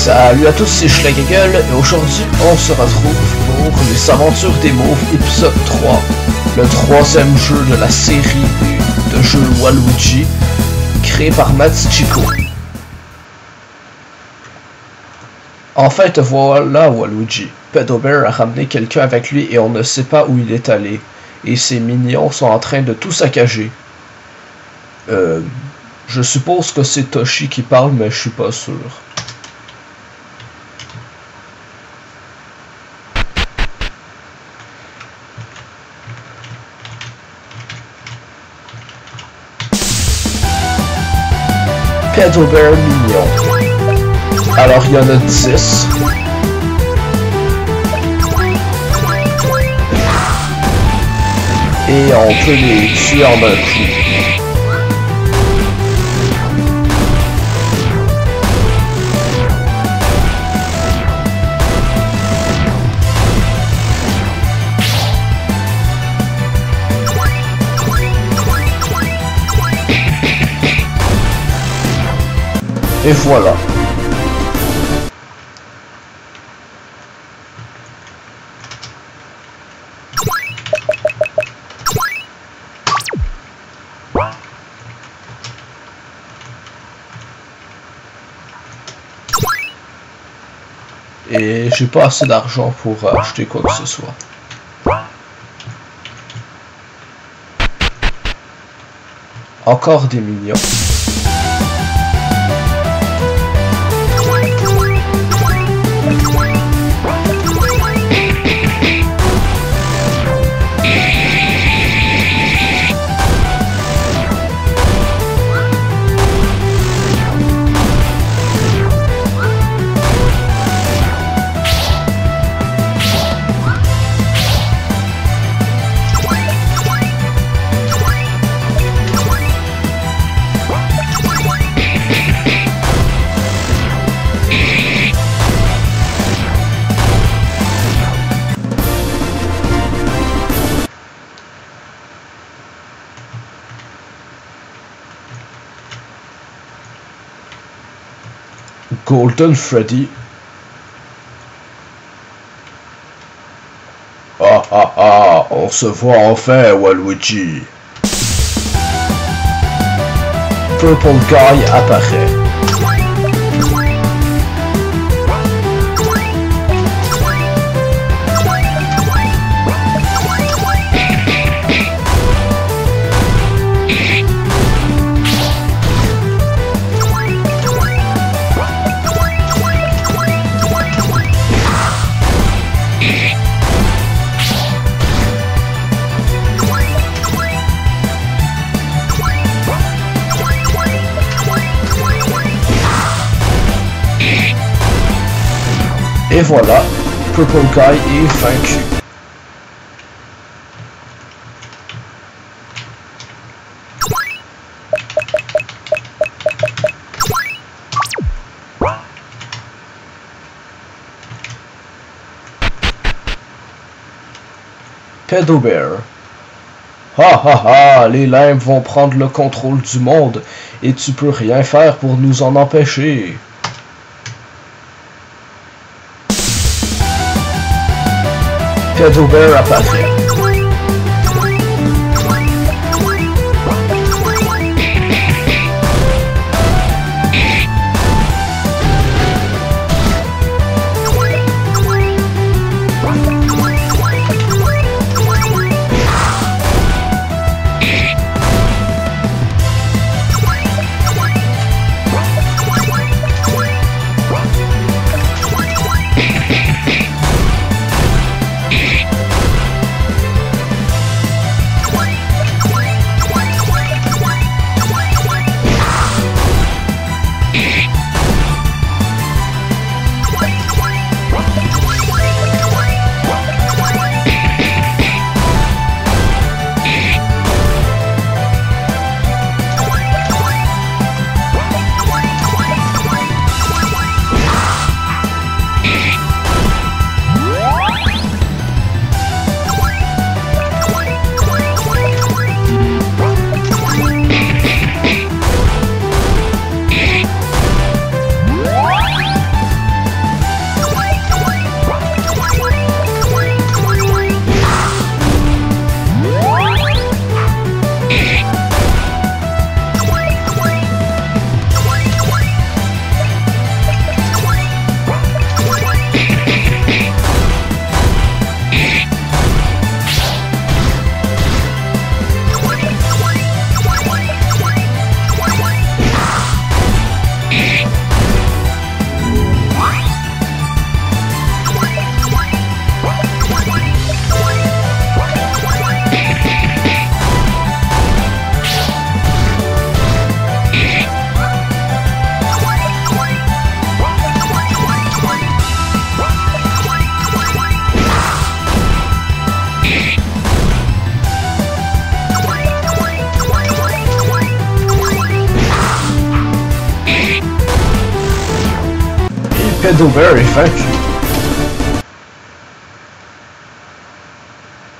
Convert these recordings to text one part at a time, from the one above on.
Salut à tous, c'est Schlagagel et aujourd'hui on se retrouve pour les aventures des mauves épisode 3, le troisième jeu de la série de jeux Waluigi, créé par Chico. En fait, voilà Waluigi. Pedo Bear a ramené quelqu'un avec lui et on ne sait pas où il est allé. Et ses minions sont en train de tout saccager. Euh, je suppose que c'est Toshi qui parle, mais je suis pas sûr. Bear mignon. Alors il y en a 10. Et on peut les tuer en un coup. Et voilà. Et j'ai pas assez d'argent pour acheter quoi que ce soit. Encore des millions. Golden Freddy. Ah ah ah, on se voit enfin, Waluigi. Purple Guy apparaît. Et voilà, Purple Guy est vaincu. Pedo Bear. Ha ha ha, les limbes vont prendre le contrôle du monde et tu peux rien faire pour nous en empêcher. Pedro Bear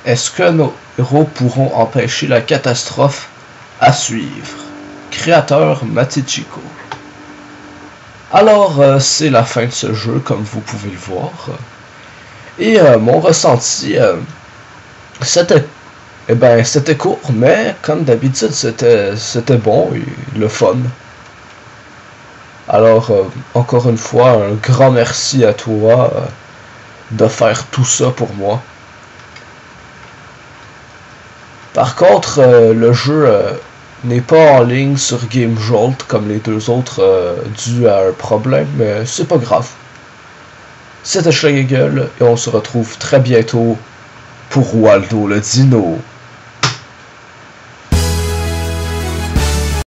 Est-ce que nos héros pourront empêcher la catastrophe à suivre? Créateur Matichiko. Alors, euh, c'est la fin de ce jeu, comme vous pouvez le voir. Et euh, mon ressenti, euh, c'était eh ben, c'était court, mais comme d'habitude, c'était bon et le fun. Alors, encore une fois, un grand merci à toi de faire tout ça pour moi. Par contre, le jeu n'est pas en ligne sur GameJolt comme les deux autres euh, dû à un problème, mais c'est pas grave. C'était Schlegel et on se retrouve très bientôt pour Waldo le Dino.